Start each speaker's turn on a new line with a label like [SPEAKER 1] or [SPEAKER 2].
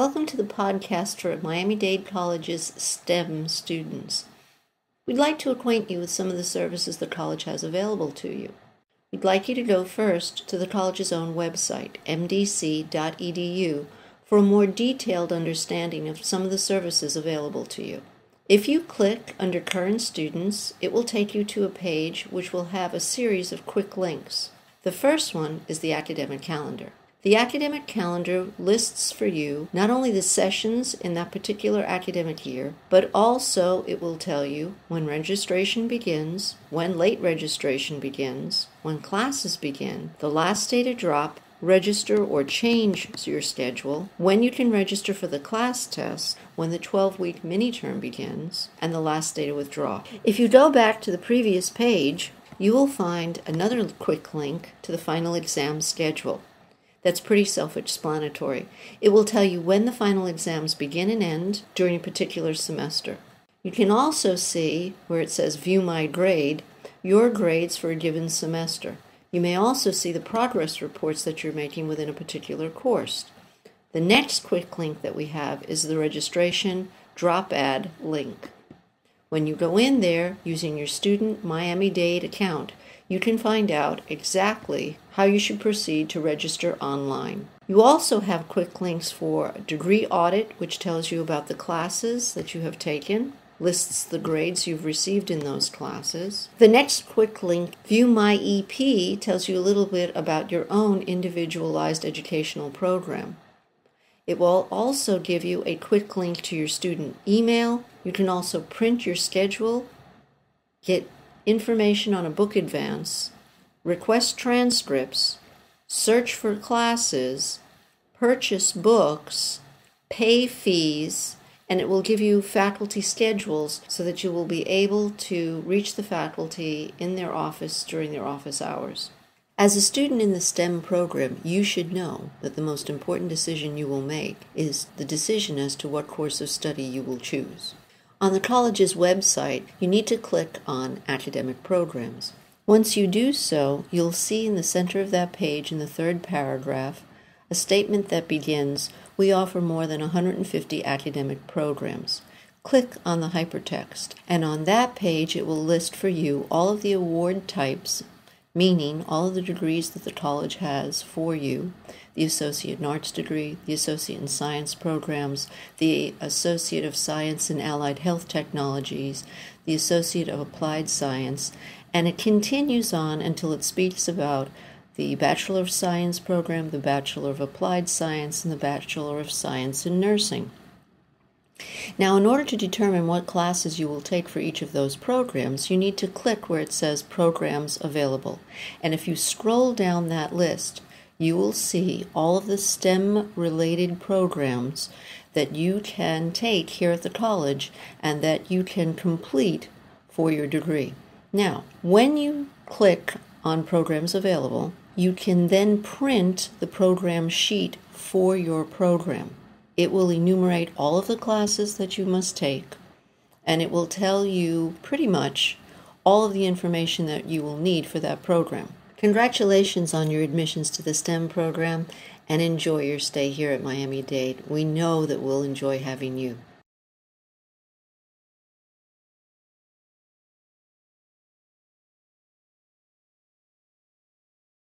[SPEAKER 1] Welcome to the podcast for Miami Dade College's STEM students. We'd like to acquaint you with some of the services the college has available to you. We'd like you to go first to the college's own website, mdc.edu, for a more detailed understanding of some of the services available to you. If you click under Current Students, it will take you to a page which will have a series of quick links. The first one is the academic calendar. The academic calendar lists for you not only the sessions in that particular academic year, but also it will tell you when registration begins, when late registration begins, when classes begin, the last day to drop, register or change your schedule, when you can register for the CLAST test, when the 12 week mini term begins, and the last day to withdraw. If you go back to the previous page, you will find another quick link to the final exam schedule. That's pretty self explanatory. It will tell you when the final exams begin and end during a particular semester. You can also see where it says View My Grade, your grades for a given semester. You may also see the progress reports that you're making within a particular course. The next quick link that we have is the registration drop add link. When you go in there using your student Miami Dade account, you can find out exactly how you should proceed to register online. You also have quick links for degree audit, which tells you about the classes that you have taken, lists the grades you've received in those classes. The next quick link, View My EP, tells you a little bit about your own individualized educational program. It will also give you a quick link to your student email. You can also print your schedule, get information on a book advance, request transcripts, search for classes, purchase books, pay fees, and it will give you faculty schedules so that you will be able to reach the faculty in their office during their office hours. As a student in the STEM program, you should know that the most important decision you will make is the decision as to what course of study you will choose. On the college's website, you need to click on Academic Programs. Once you do so, you'll see in the center of that page in the third paragraph a statement that begins We offer more than 150 academic programs. Click on the hypertext, and on that page it will list for you all of the award types meaning all of the degrees that the college has for you the Associate in Arts degree, the Associate in Science programs, the Associate of Science in Allied Health Technologies, the Associate of Applied Science, and it continues on until it speaks about the Bachelor of Science program, the Bachelor of Applied Science, and the Bachelor of Science in Nursing. Now, in order to determine what classes you will take for each of those programs, you need to click where it says Programs Available. And if you scroll down that list, you will see all of the STEM related programs that you can take here at the college and that you can complete for your degree. Now, when you click on Programs Available, you can then print the program sheet for your program. It will enumerate all of the classes that you must take, and it will tell you pretty much all of the information that you will need for that program. Congratulations on your admissions to the STEM program and enjoy your stay here at Miami Dade. We know that we'll enjoy having you.